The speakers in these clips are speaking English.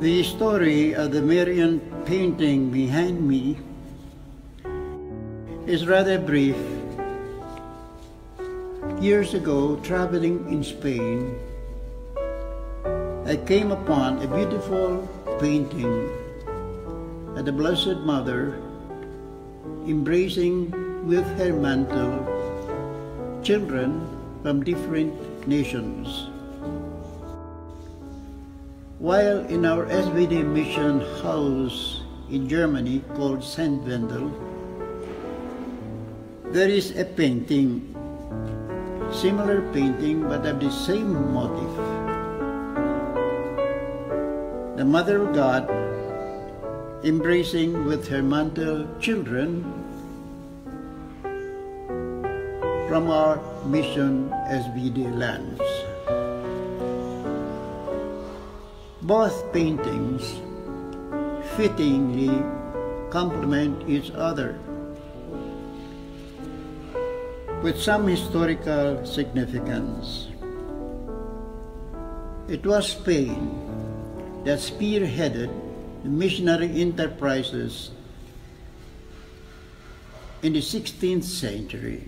The story of the Marian painting behind me is rather brief. Years ago, traveling in Spain, I came upon a beautiful painting of the Blessed Mother embracing with her mantle children from different nations. While in our SVD mission house in Germany called St. Wendel, there is a painting, similar painting but of the same motif. The Mother of God embracing with her mantle children from our mission SVD lands. Both paintings fittingly complement each other with some historical significance. It was Spain that spearheaded the missionary enterprises in the 16th century,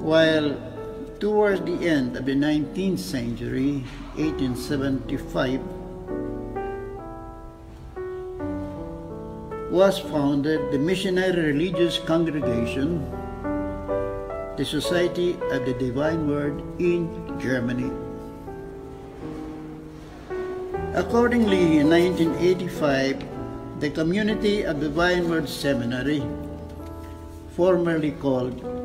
while towards the end of the 19th century, 1875, was founded the Missionary Religious Congregation, the Society of the Divine Word in Germany. Accordingly, in 1985, the Community of the Divine Word Seminary, formerly called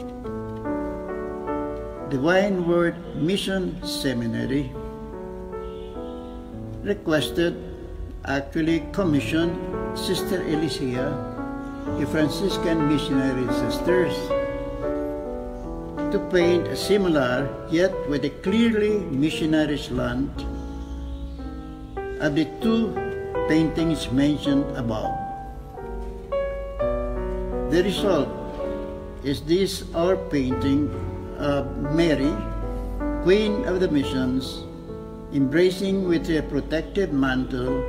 Divine Word Mission Seminary, requested, actually commissioned Sister Alicia, a Franciscan missionary sisters, to paint a similar yet with a clearly missionary slant of the two paintings mentioned above. The result is this our painting of Mary, Queen of the Missions, embracing with a protective mantle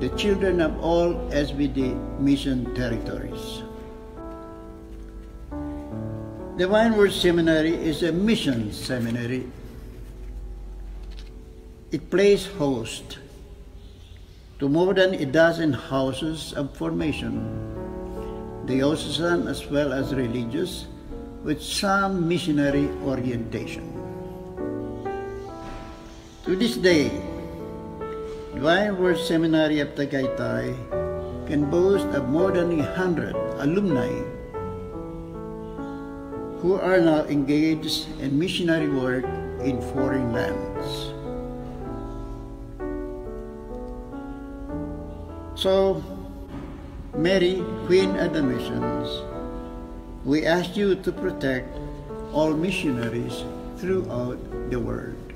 the children of all SVD mission territories. Divine Word Seminary is a mission seminary. It plays host to more than a dozen houses of formation, diocesan as well as religious, with some missionary orientation. To this day, Divine Word Seminary of Tagaytay can boast of more than a hundred alumni who are now engaged in missionary work in foreign lands. So, Mary, Queen of the Missions, we ask you to protect all missionaries throughout the world.